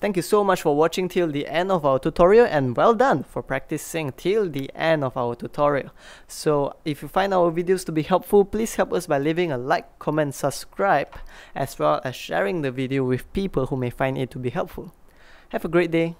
Thank you so much for watching till the end of our tutorial and well done for practicing till the end of our tutorial. So if you find our videos to be helpful, please help us by leaving a like, comment, subscribe, as well as sharing the video with people who may find it to be helpful. Have a great day.